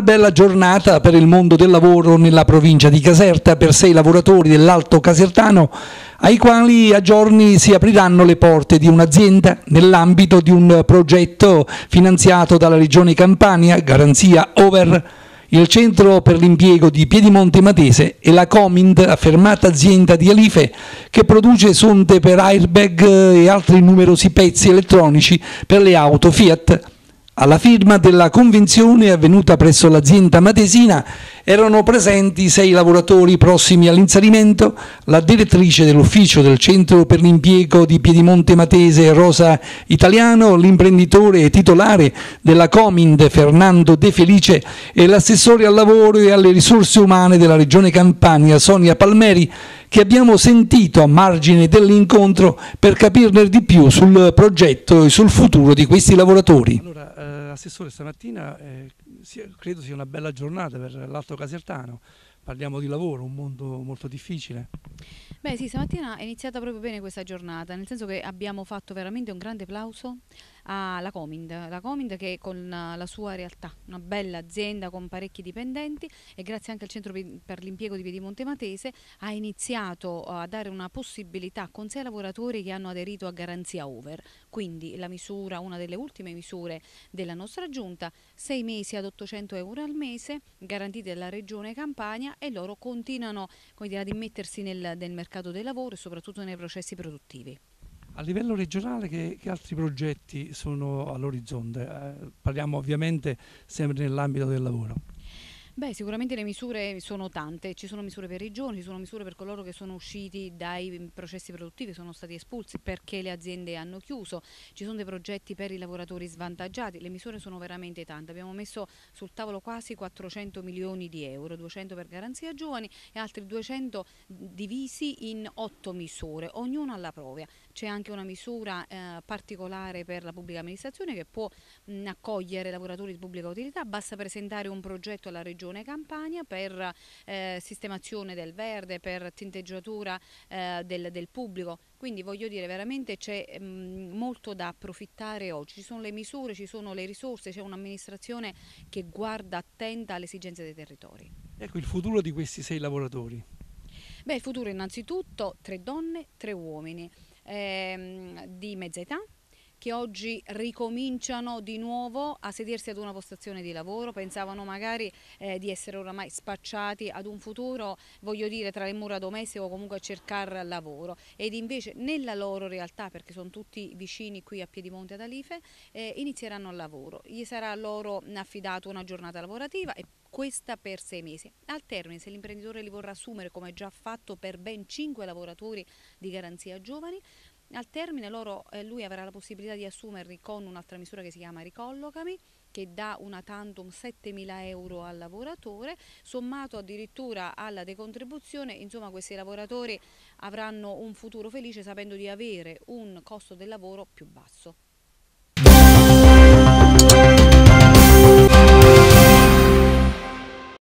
Una bella giornata per il mondo del lavoro nella provincia di Caserta per sei lavoratori dell'Alto Casertano ai quali a giorni si apriranno le porte di un'azienda nell'ambito di un progetto finanziato dalla Regione Campania, Garanzia Over, il Centro per l'impiego di Piedimonte Matese e la Comind, affermata azienda di Alife, che produce sonde per airbag e altri numerosi pezzi elettronici per le auto Fiat. Alla firma della convenzione avvenuta presso l'azienda matesina erano presenti sei lavoratori prossimi all'inserimento, la direttrice dell'ufficio del Centro per l'impiego di Piedimonte Matese Rosa Italiano, l'imprenditore titolare della Comind Fernando De Felice e l'assessore al lavoro e alle risorse umane della Regione Campania Sonia Palmeri che abbiamo sentito a margine dell'incontro per capirne di più sul progetto e sul futuro di questi lavoratori. Allora, eh, Assessore, stamattina eh, credo sia una bella giornata per l'Alto Casertano. Parliamo di lavoro, un mondo molto difficile. Beh sì, stamattina è iniziata proprio bene questa giornata, nel senso che abbiamo fatto veramente un grande applauso alla Comind, la Comind che con la sua realtà, una bella azienda con parecchi dipendenti e grazie anche al Centro per l'impiego di Piedimonte Matese ha iniziato a dare una possibilità con sei lavoratori che hanno aderito a garanzia over, quindi la misura, una delle ultime misure della nostra giunta, sei mesi ad 800 euro al mese garantiti dalla Regione Campania e loro continuano dire, ad immettersi nel, nel mercato del lavoro e soprattutto nei processi produttivi. A livello regionale che, che altri progetti sono all'orizzonte? Eh, parliamo ovviamente sempre nell'ambito del lavoro. Beh, sicuramente le misure sono tante, ci sono misure per i giovani, ci sono misure per coloro che sono usciti dai processi produttivi, sono stati espulsi perché le aziende hanno chiuso, ci sono dei progetti per i lavoratori svantaggiati, le misure sono veramente tante, abbiamo messo sul tavolo quasi 400 milioni di euro, 200 per garanzia giovani e altri 200 divisi in 8 misure, ognuna alla propria. C'è anche una misura eh, particolare per la pubblica amministrazione che può mh, accogliere lavoratori di pubblica utilità, basta presentare un progetto alla regione Regione Campania per eh, sistemazione del verde, per tinteggiatura eh, del, del, pubblico. Quindi voglio dire veramente c'è mm, molto da approfittare oggi, ci sono le misure, ci sono le risorse, c'è un'amministrazione che guarda attenta alle esigenze dei territori. Ecco il futuro di questi sei lavoratori. Beh, il futuro innanzitutto tre donne, tre uomini ehm, di mezza età, che oggi ricominciano di nuovo a sedersi ad una postazione di lavoro, pensavano magari eh, di essere oramai spacciati ad un futuro, voglio dire, tra le mura domestiche o comunque a cercare lavoro ed invece nella loro realtà, perché sono tutti vicini qui a Piedimonte ad Alife, eh, inizieranno il lavoro. Gli sarà loro affidato una giornata lavorativa e questa per sei mesi. Al termine, se l'imprenditore li vorrà assumere, come già fatto per ben cinque lavoratori di garanzia giovani, al termine loro, eh, lui avrà la possibilità di assumerli con un'altra misura che si chiama Ricollocami, che dà una tantum 7.000 euro al lavoratore, sommato addirittura alla decontribuzione, insomma questi lavoratori avranno un futuro felice sapendo di avere un costo del lavoro più basso.